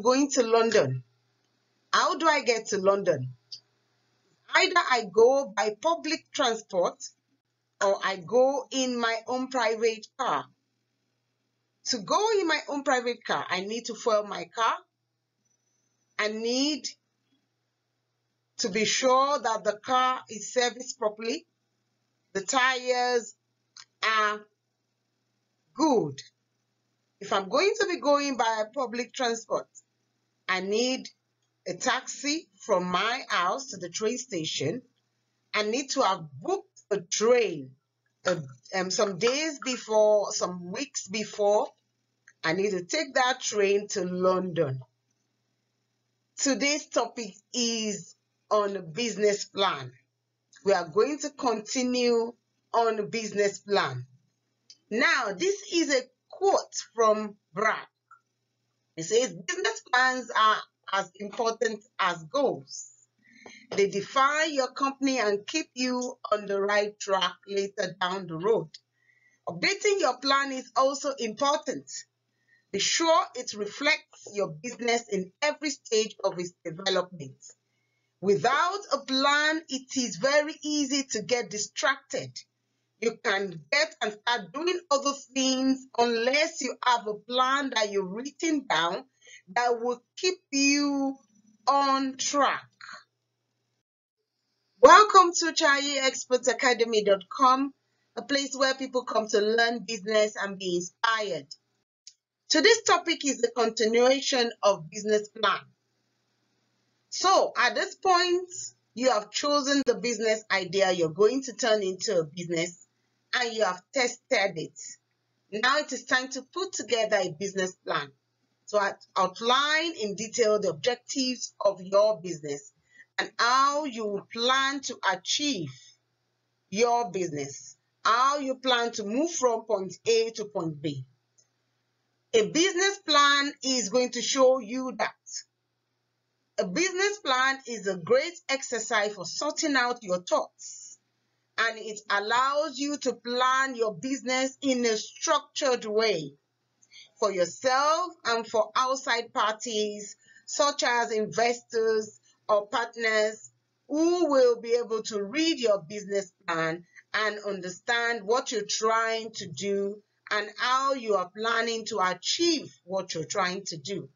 I'm going to London. How do I get to London? Either I go by public transport or I go in my own private car. To go in my own private car, I need to fuel my car. I need to be sure that the car is serviced properly. The tires are good. If I'm going to be going by public transport, I need a taxi from my house to the train station. I need to have booked a train uh, um, some days before, some weeks before. I need to take that train to London. Today's topic is on business plan. We are going to continue on business plan. Now, this is a quote from Brad. He says, business plans are as important as goals. They define your company and keep you on the right track later down the road. Updating your plan is also important. Be sure it reflects your business in every stage of its development. Without a plan, it is very easy to get distracted. You can get and start doing other things unless you have a plan that you've written down that will keep you on track. Welcome to ChayilExpertsAcademy.com, a place where people come to learn business and be inspired. Today's topic is the continuation of business plan. So at this point, you have chosen the business idea you're going to turn into a business and you have tested it. Now it is time to put together a business plan. to outline in detail the objectives of your business and how you plan to achieve your business, how you plan to move from point A to point B. A business plan is going to show you that. A business plan is a great exercise for sorting out your thoughts and it allows you to plan your business in a structured way for yourself and for outside parties such as investors, or partners who will be able to read your business plan and understand what you're trying to do and how you are planning to achieve what you're trying to do.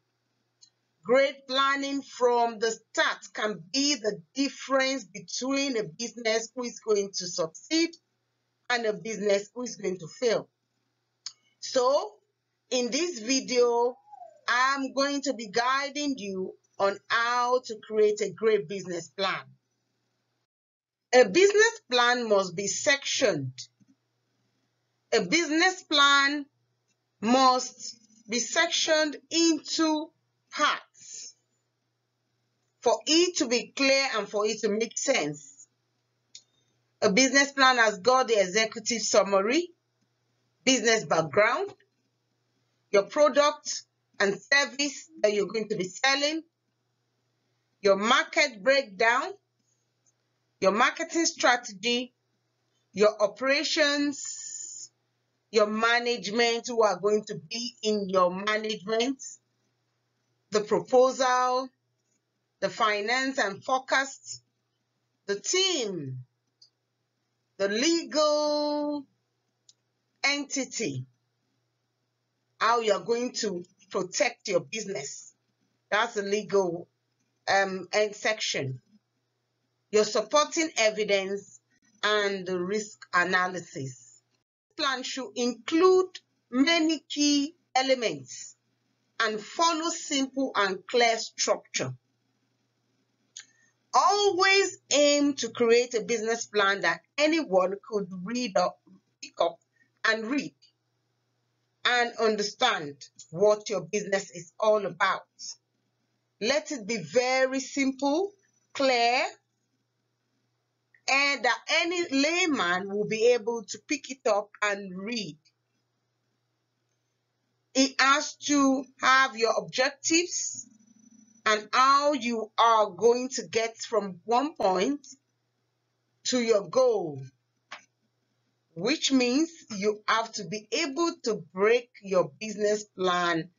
Great planning from the start can be the difference between a business who is going to succeed and a business who is going to fail. So, in this video, I'm going to be guiding you on how to create a great business plan. A business plan must be sectioned. A business plan must be sectioned into parts for it to be clear and for it to make sense. A business plan has got the executive summary, business background, your product and service that you're going to be selling, your market breakdown, your marketing strategy, your operations, your management who are going to be in your management, the proposal, the finance and forecast, the team, the legal entity, how you're going to protect your business. That's the legal um, end section, your supporting evidence, and the risk analysis. Plan should include many key elements and follow simple and clear structure. Always aim to create a business plan that anyone could read up, pick up and read and understand what your business is all about. Let it be very simple, clear, and that any layman will be able to pick it up and read. It has to have your objectives and how you are going to get from one point to your goal, which means you have to be able to break your business plan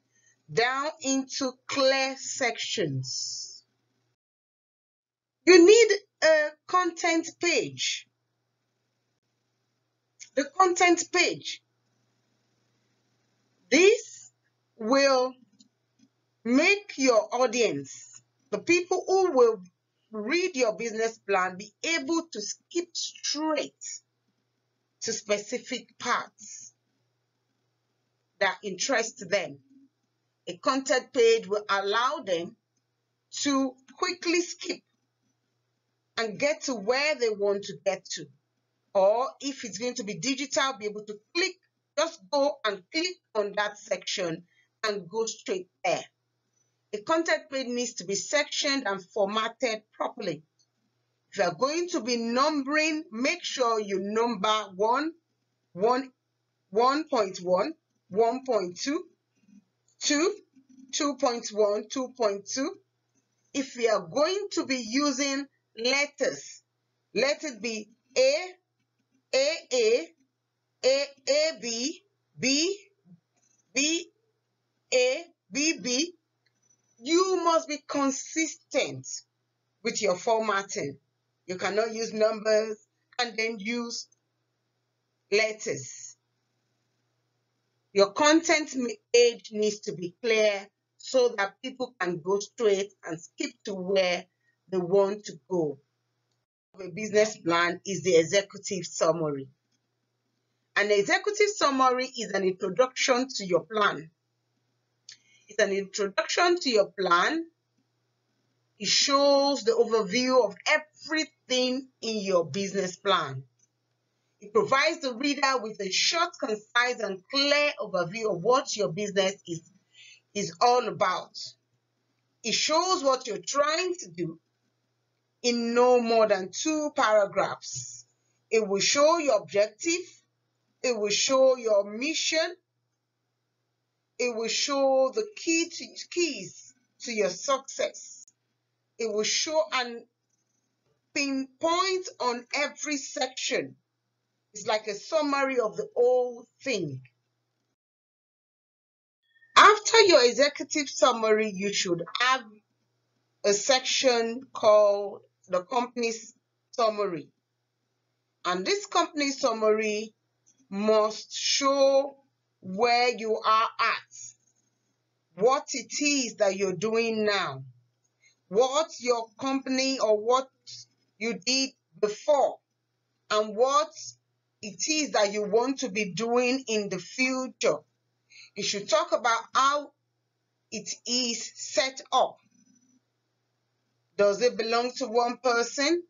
down into clear sections. You need a content page. The content page. This will make your audience, the people who will read your business plan, be able to skip straight to specific parts that interest them. A content page will allow them to quickly skip and get to where they want to get to. Or if it's going to be digital, be able to click, just go and click on that section and go straight there. A content page needs to be sectioned and formatted properly. If you are going to be numbering, make sure you number 1, 1, 1.1, 1.2, 2, 2.1, 2.2. If you are going to be using letters, let it be A, A, A, A, A, B, B, B, A, B, B. You must be consistent with your formatting. You cannot use numbers and then use letters. Your content page needs to be clear so that people can go straight and skip to where they want to go. A business plan is the executive summary. An executive summary is an introduction to your plan. It's an introduction to your plan. It shows the overview of everything in your business plan. It provides the reader with a short, concise, and clear overview of what your business is, is all about. It shows what you're trying to do in no more than two paragraphs. It will show your objective. It will show your mission. It will show the key to, keys to your success. It will show and pinpoint on every section it's like a summary of the whole thing. After your executive summary, you should have a section called the company's summary. And this company summary must show where you are at, what it is that you're doing now, what your company or what you did before, and what it is that you want to be doing in the future. You should talk about how it is set up. Does it belong to one person?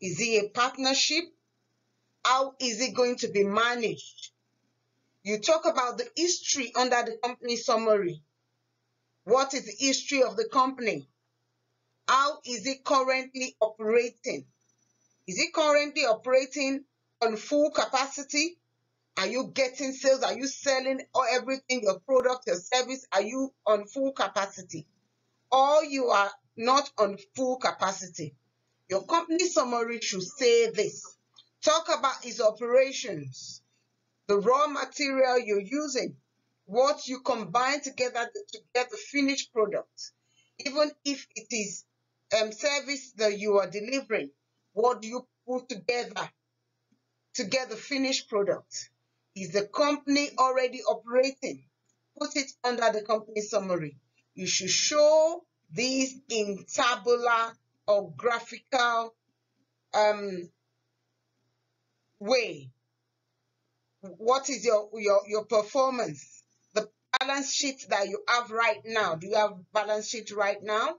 Is it a partnership? How is it going to be managed? You talk about the history under the company summary. What is the history of the company? How is it currently operating? Is it currently operating on full capacity? Are you getting sales? Are you selling or everything, your product, your service? Are you on full capacity? Or you are not on full capacity? Your company summary should say this. Talk about its operations, the raw material you're using, what you combine together to get the finished product. Even if it is um, service that you are delivering, what do you put together to get the finished product. Is the company already operating? Put it under the company summary. You should show this in tabular or graphical um, way. What is your, your, your performance? The balance sheet that you have right now. Do you have balance sheet right now?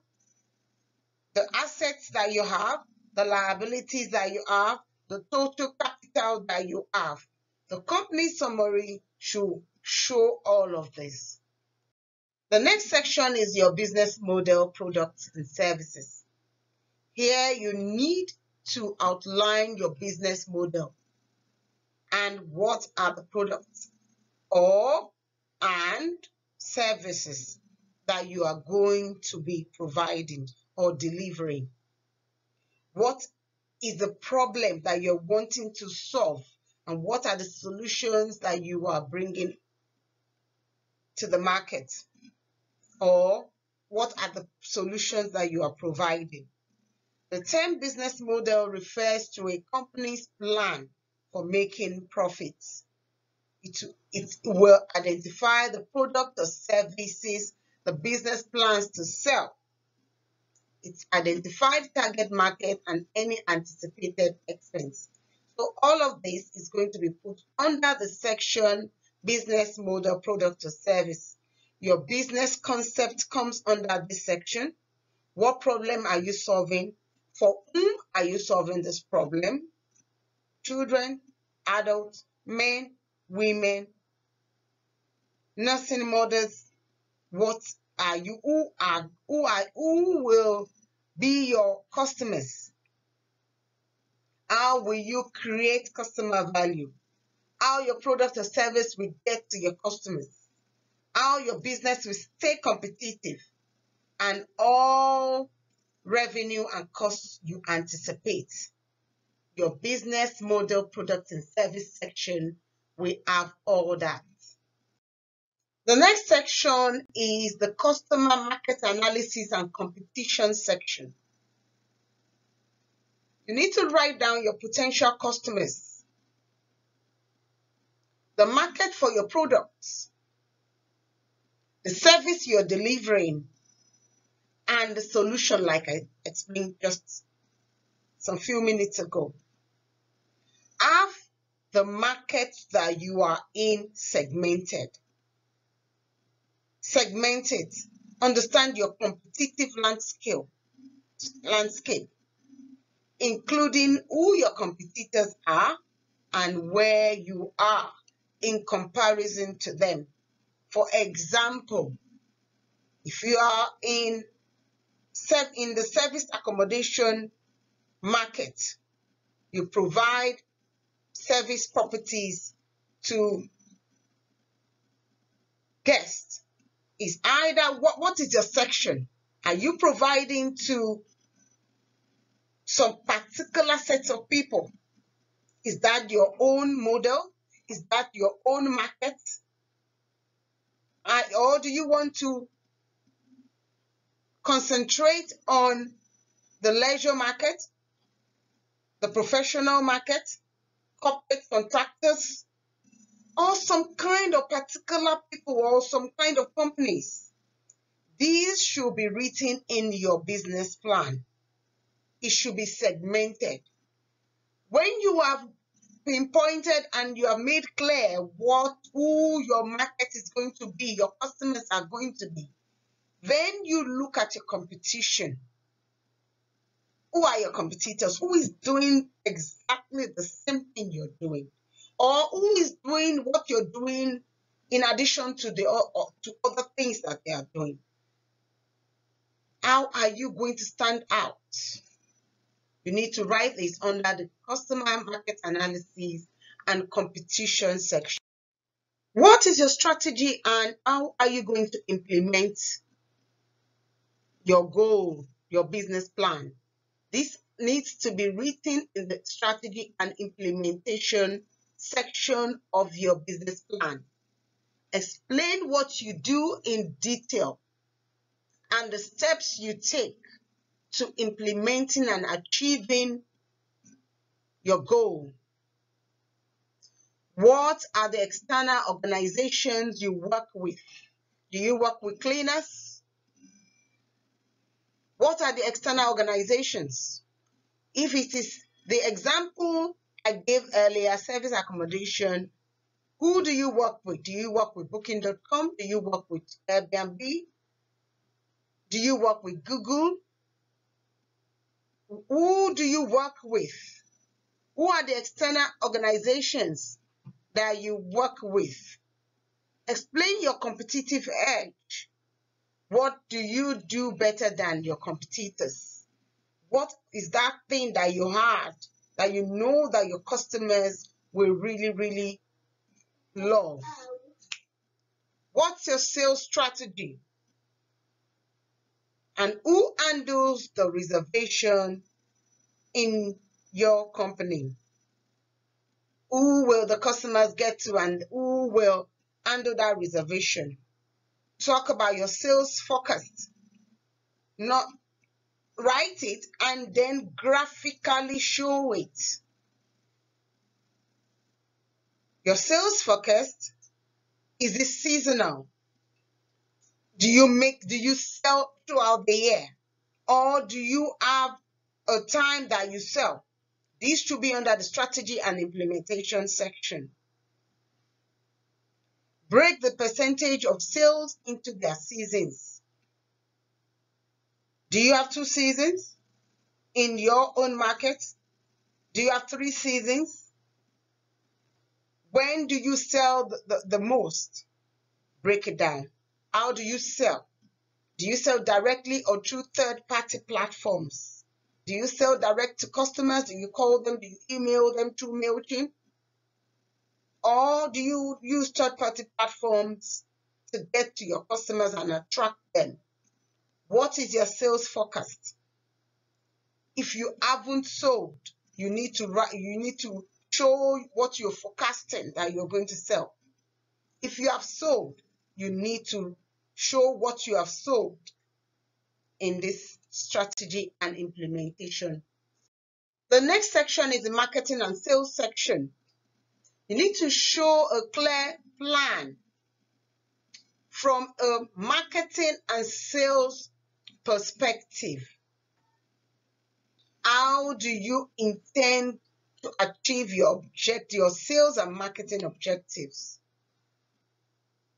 The assets that you have, the liabilities that you have, the total capital that you have. The company summary should show all of this. The next section is your business model, products and services. Here you need to outline your business model and what are the products or and services that you are going to be providing or delivering. What is the problem that you're wanting to solve and what are the solutions that you are bringing to the market. or what are the solutions that you are providing. The term business model refers to a company's plan for making profits. It, it will identify the product or services the business plans to sell. It identifies target market and any anticipated expense. So all of this is going to be put under the section business model, product or service. Your business concept comes under this section. What problem are you solving? For whom are you solving this problem? Children, adults, men, women, nursing mothers. What are you? Who are who are who will be your customers? How will you create customer value? How your product or service will get to your customers? How your business will stay competitive? And all revenue and costs you anticipate. Your business model, product and service section we have all that. The next section is the customer market analysis and competition section. You need to write down your potential customers, the market for your products, the service you're delivering, and the solution like I explained just some few minutes ago. Have the market that you are in segmented. Segment it. Understand your competitive landscape, landscape, including who your competitors are and where you are in comparison to them. For example, if you are in in the service accommodation market, you provide service properties to guests. Is either what, what is your section? Are you providing to some particular set of people? Is that your own model? Is that your own market? Uh, or do you want to concentrate on the leisure market, the professional market, corporate contractors, or some kind of particular people or some kind of companies. These should be written in your business plan. It should be segmented. When you have pinpointed and you have made clear what who your market is going to be, your customers are going to be, then you look at your competition. Who are your competitors? Who is doing exactly the same thing you're doing? Or who is doing what you're doing in addition to the to other things that they are doing? How are you going to stand out? You need to write this under the customer market analysis and competition section. What is your strategy and how are you going to implement your goal, your business plan. This needs to be written in the strategy and implementation section of your business plan. Explain what you do in detail and the steps you take to implementing and achieving your goal. What are the external organizations you work with? Do you work with cleaners? What are the external organizations? If it is the example I gave earlier, service accommodation, who do you work with? Do you work with Booking.com? Do you work with Airbnb? Do you work with Google? Who do you work with? Who are the external organizations that you work with? Explain your competitive edge. What do you do better than your competitors? What is that thing that you had that you know that your customers will really, really love? What's your sales strategy? And who handles the reservation in your company? Who will the customers get to and who will handle that reservation? Talk about your sales forecast. Not write it and then graphically show it. Your sales forecast is it seasonal? Do you make do you sell throughout the year? Or do you have a time that you sell? These should be under the strategy and implementation section. Break the percentage of sales into their seasons. Do you have two seasons in your own market? Do you have three seasons? When do you sell the, the, the most? Break it down. How do you sell? Do you sell directly or through third-party platforms? Do you sell direct to customers? Do you call them? Do you email them through MailChimp? Or do you use third-party platforms to get to your customers and attract them? What is your sales forecast? If you haven't sold, you need to write, you need to show what you're forecasting that you're going to sell. If you have sold, you need to show what you have sold in this strategy and implementation. The next section is the marketing and sales section. You need to show a clear plan from a marketing and sales perspective. How do you intend to achieve your object, your sales and marketing objectives?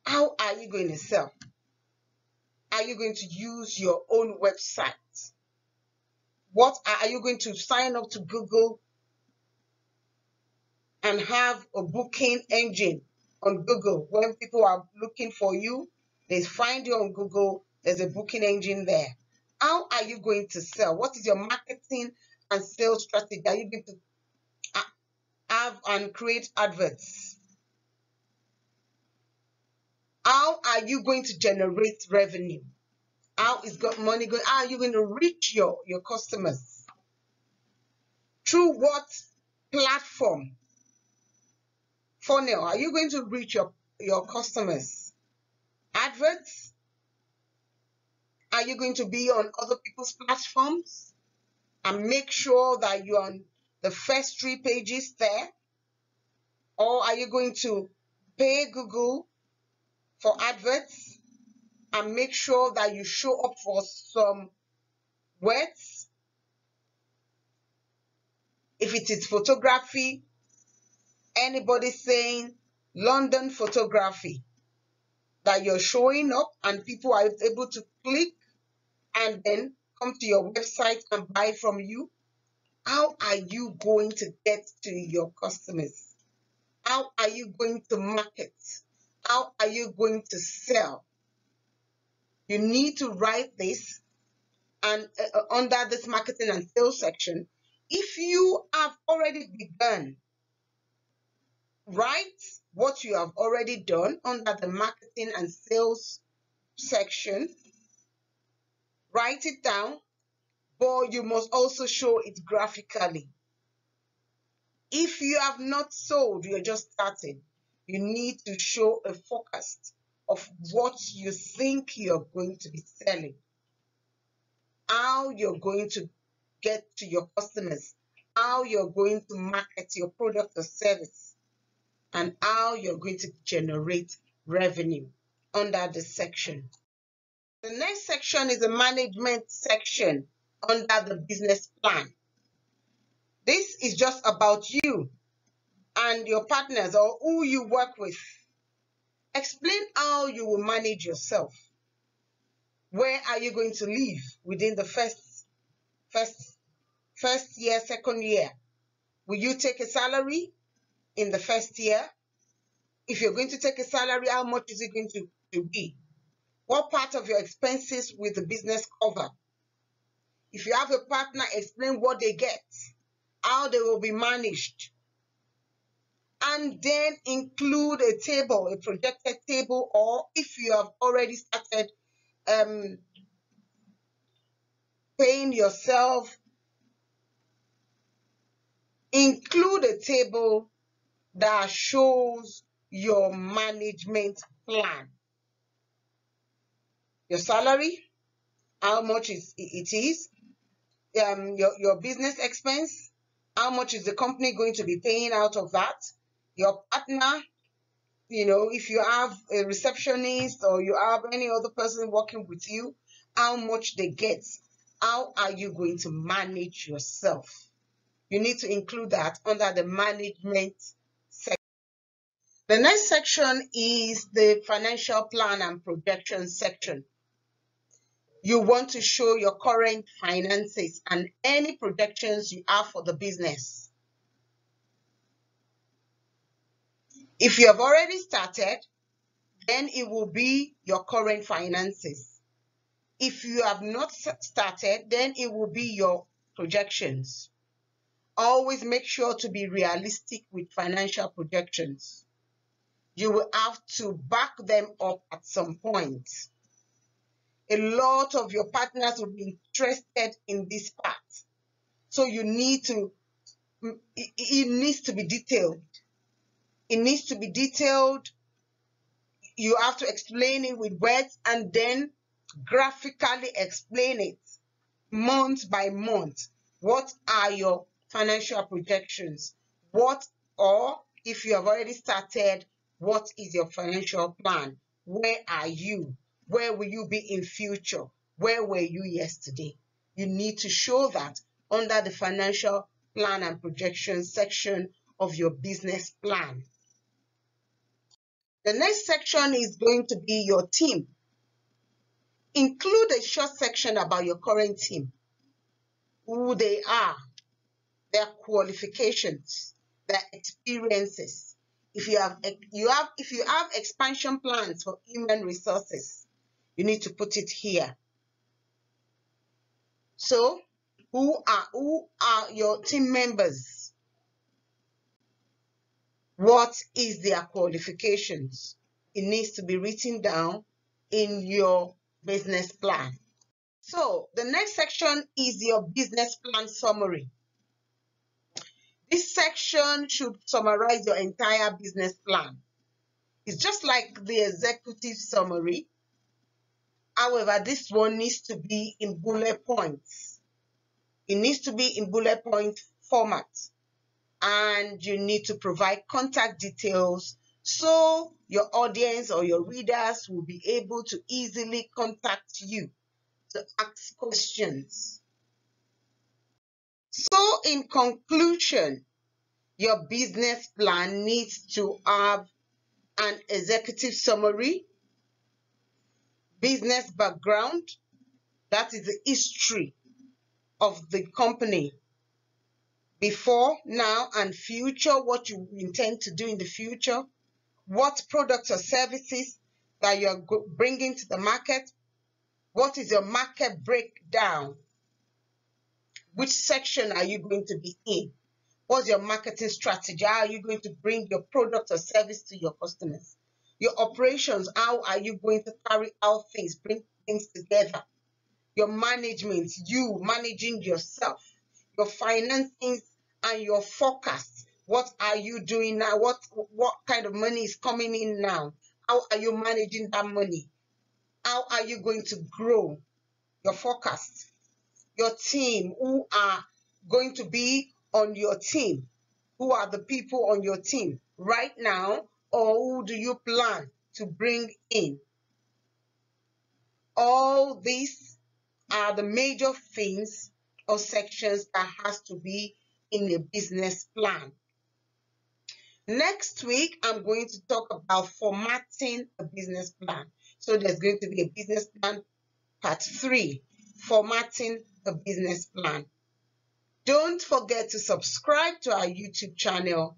How are you going to sell? Are you going to use your own website? What are you going to sign up to Google and have a booking engine on Google? When people are looking for you, they find you on Google, there's a booking engine there. How are you going to sell? What is your marketing and sales strategy? Are you going to have and create adverts? How are you going to generate revenue? How is money going? How are you going to reach your, your customers? Through what platform? Funnel. Are you going to reach your, your customers? Adverts? Are you going to be on other people's platforms? And make sure that you're on the first three pages there? Or are you going to pay Google for adverts and make sure that you show up for some words? If it is photography, anybody saying London photography, that you're showing up and people are able to click and then come to your website and buy from you? How are you going to get to your customers? How are you going to market? How are you going to sell? You need to write this and uh, uh, under this marketing and sales section. If you have already begun, write what you have already done under the marketing and sales section. Write it down but you must also show it graphically. If you have not sold, you're just starting, you need to show a forecast of what you think you're going to be selling, how you're going to get to your customers, how you're going to market your product or service, and how you're going to generate revenue under this section. The next section is the management section under the business plan. This is just about you and your partners or who you work with. Explain how you will manage yourself. Where are you going to live within the first, first, first year, second year? Will you take a salary in the first year? If you're going to take a salary, how much is it going to, to be? What part of your expenses will the business cover? If you have a partner, explain what they get, how they will be managed. And then include a table, a projected table, or if you have already started um, paying yourself, include a table that shows your management plan. your salary, how much is it is, um, your, your business expense, how much is the company going to be paying out of that, your partner, you know, if you have a receptionist or you have any other person working with you, how much they get, how are you going to manage yourself? You need to include that under the management. The next section is the financial plan and projection section. You want to show your current finances and any projections you have for the business. If you have already started, then it will be your current finances. If you have not started, then it will be your projections. Always make sure to be realistic with financial projections. You will have to back them up at some point. A lot of your partners will be interested in this part. So you need to, mm, it needs to be detailed. It needs to be detailed. You have to explain it with words and then graphically explain it month by month. What are your financial projections? What, or if you have already started, what is your financial plan? Where are you? Where will you be in future? Where were you yesterday? You need to show that under the financial plan and projection section of your business plan. The next section is going to be your team. Include a short section about your current team, who they are, their qualifications, their experiences. If you have you have if you have expansion plans for human resources, you need to put it here. So, who are who are your team members? What is their qualifications? It needs to be written down in your business plan. So the next section is your business plan summary. This section should summarize your entire business plan. It's just like the executive summary. However, this one needs to be in bullet points. It needs to be in bullet point format. And you need to provide contact details so your audience or your readers will be able to easily contact you to ask questions. So in conclusion, your business plan needs to have an executive summary, business background, that is the history of the company. Before, now, and future, what you intend to do in the future, what products or services that you're bringing to the market, what is your market breakdown, which section are you going to be in, what's your marketing strategy, how are you going to bring your product or service to your customers, your operations, how are you going to carry out things, bring things together, your management, you managing yourself, your financing and your forecast, what are you doing now? What what kind of money is coming in now? How are you managing that money? How are you going to grow your forecast? Your team, who are going to be on your team? Who are the people on your team right now? Or who do you plan to bring in? All these are the major things or sections that has to be in a business plan. Next week, I'm going to talk about formatting a business plan. So there's going to be a business plan part three, formatting a business plan. Don't forget to subscribe to our YouTube channel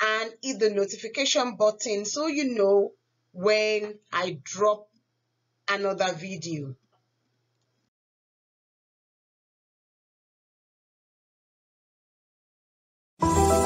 and hit the notification button so you know when I drop another video. you